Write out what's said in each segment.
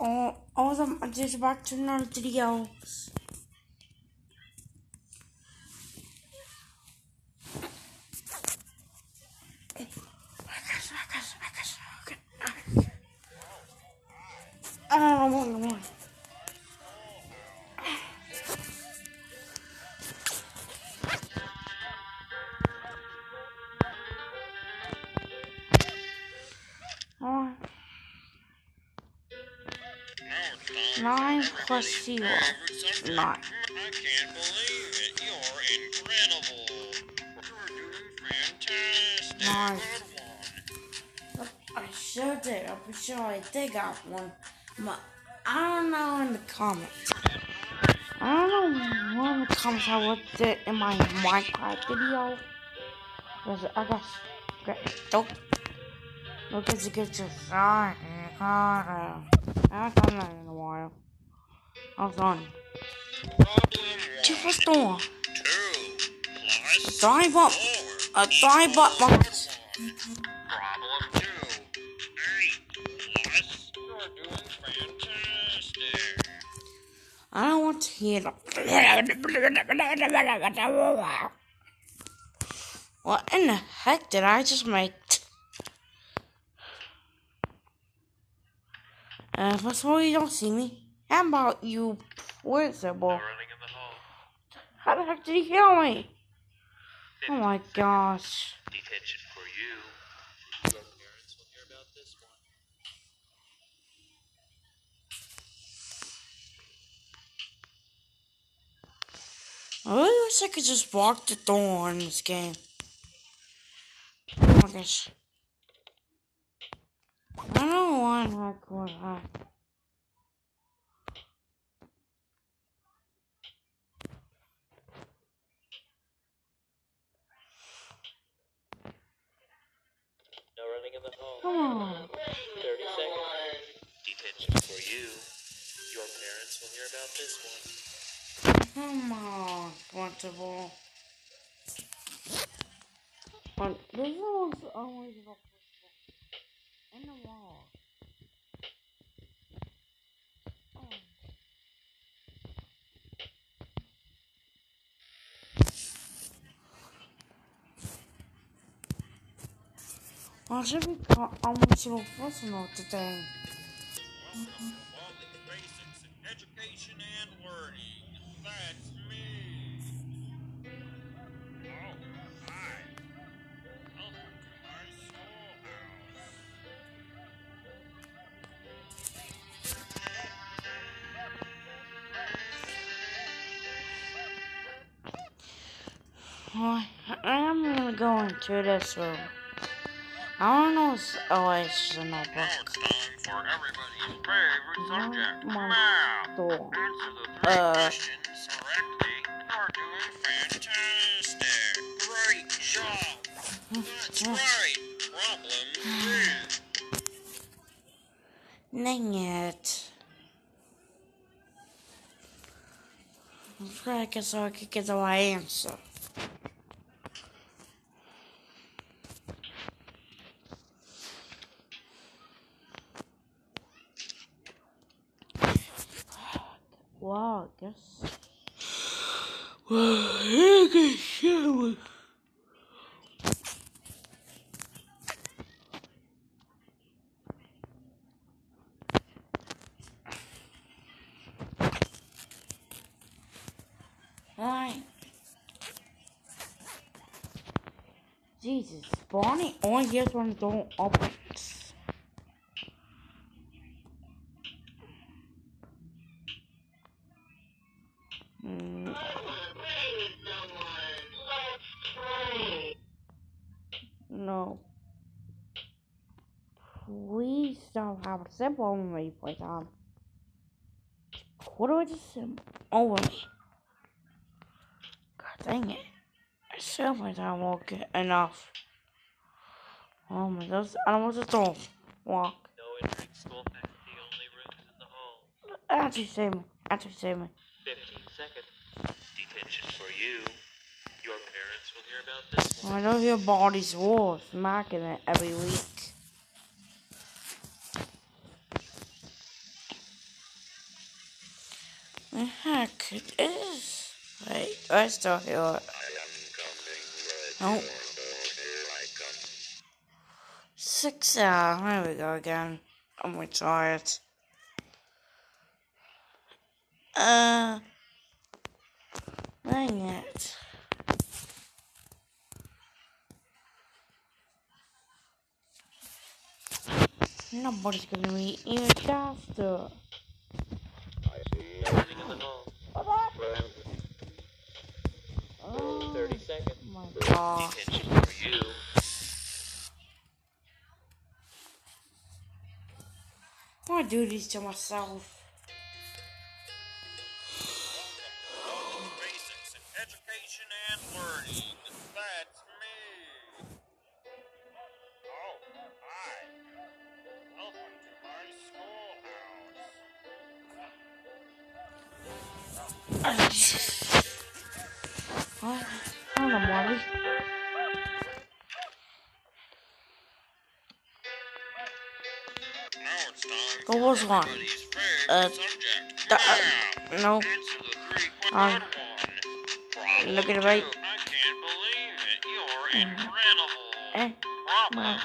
Oh, awesome. I just back to another video. 9 plus 0. 9. Nice. I sure did. I'm sure I did got one. But I don't know in the comments. I don't know what in the comments I looked at in my Minecraft video. Because I got stoked. Look at the good design. I haven't done that in a while. I was on. Problem Two one. plus four. Two plus Dive up. four. A dive up. Problem two. Eight plus. You're doing fantastic. I don't want to hear the. What in the heck did I just make? Uh, first of all, you don't see me. How about you, Principal? running in the hall. How the heck did he hear me? Oh my gosh. Detention for you. Your parents will hear about this one. I really wish I could just walk the door in this game. Oh my gosh. I don't want hardcore high. No running in the hall. Come on. 30 seconds. Detention for you. Your parents will hear about this one. Come on. But this was always in the wall. I should be almost personal today. To to schoolhouse. Well, I am gonna go into this room. I don't know what's always in Now book. it's time for everybody's favorite subject, my math. door. Answer the three Uh. questions correctly. You're doing fantastic. Great job. That's right. Problem two. Dang it. I guess I could get the right answer. Wow, I guess. Well, I can show. Alright. Jesus, Baldi only hears when the door No. Please don't have a symbol over me, please, um. What do I just symbol Oh? God dang it. I still my I won't get enough. Oh my gosh, I don't want to stop. Walk. No entering school faculty, only rooms in the hall. Actually, save me. Actually, save 15 seconds. Detention for you. Your parents will hear about this one. I know your body's war smacking it every week. The heck it is. Wait, I still hear it. Nope. Six hours. There we go again. I'm retired. Uh. Dang it. Nobody's gonna be even in the hall. Oh 30 seconds. my god. Detention for you. Why do this to myself? What? I don't know, Marty. Now it's time Go for was one. Uh, uh, no. Um, look at it right. two. I can't believe it. You're incredible. Eh, Problem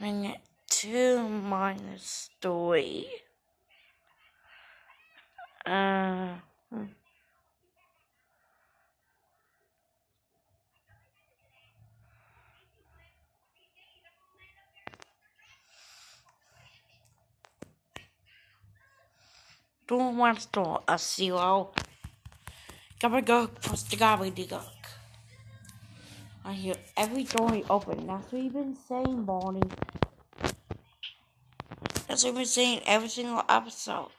bring it two minus three. Uh, hmm. two minus two, a zero. Go plus the gobbledygook. I hear every door you open. That's what you've been saying, Baldi. What we've been saying every single episode.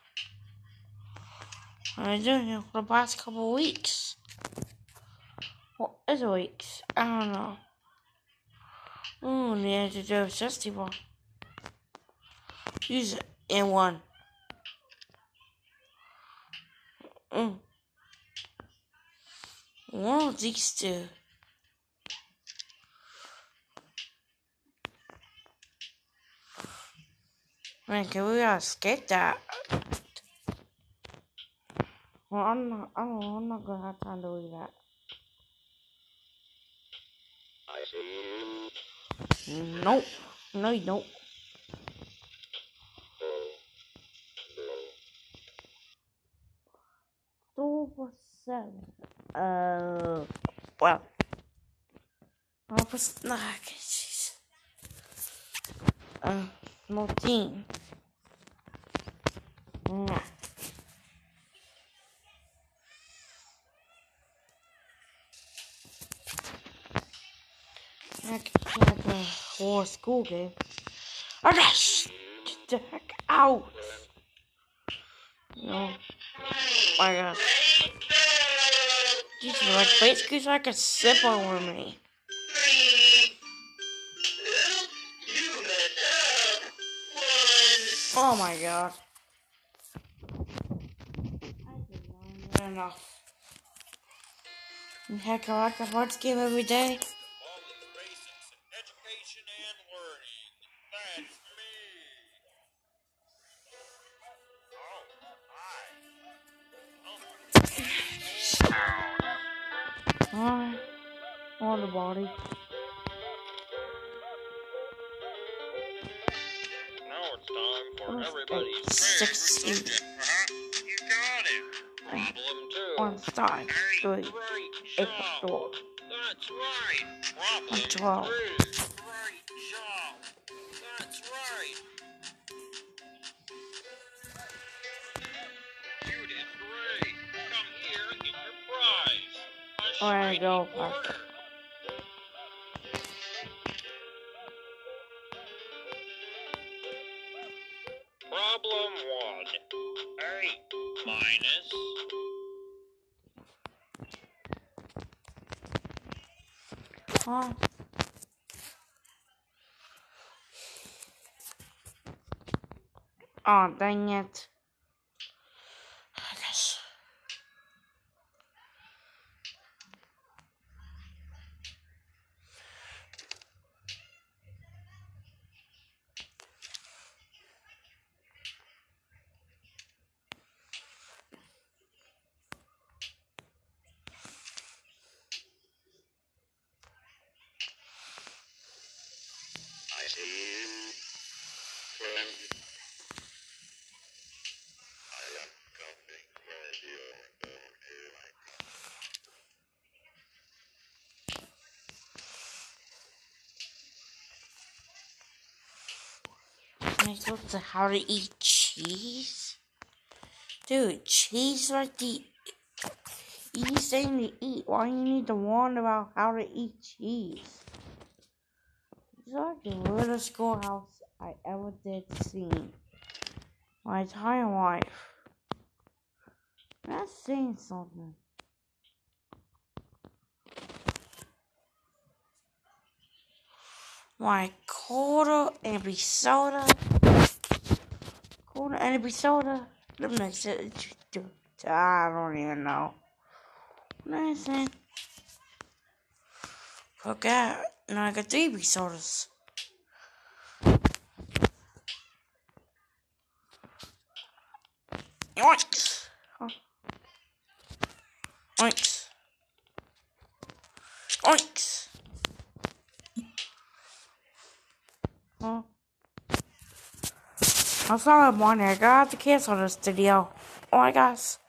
I've been doing for the past couple weeks. What is it weeks? I don't know. Ooh, the antidote festival. Use it in one. Mm. One of these two. Man, can we skip that? Well, I'm not. I don't know. I'm not gonna have time to read that. I see you. Nope. No, you don't. Two for seven. Uh, well. I was nah, jeez. Uh, fourteen. I like a whole school game. I just get the heck out. No. My god. These are like basically it's like a sip over me. Oh my god. enough. And heck, I like a sports game every day. Alright. The body. Now it's time for everybody's 16 it. Problem two. One five, three, eight, That's right. Problem One twelve. three. Great job. Huh? Oh, dang it. I guess. I see you, friend. I am coming for your own healing. Am I supposed to how to eat cheese? Dude, cheese like the easiest thing to eat. Why you need to warn about how to eat cheese? It's like the weirdest schoolhouse I ever did see. My entire life. That's saying something. My quarter and soda. Quarter and soda. Say, I don't even know. Listen. Forgot. Now I got three BSODAs. I'm sorry, Baldi. I got to cancel this video. Oh my gosh.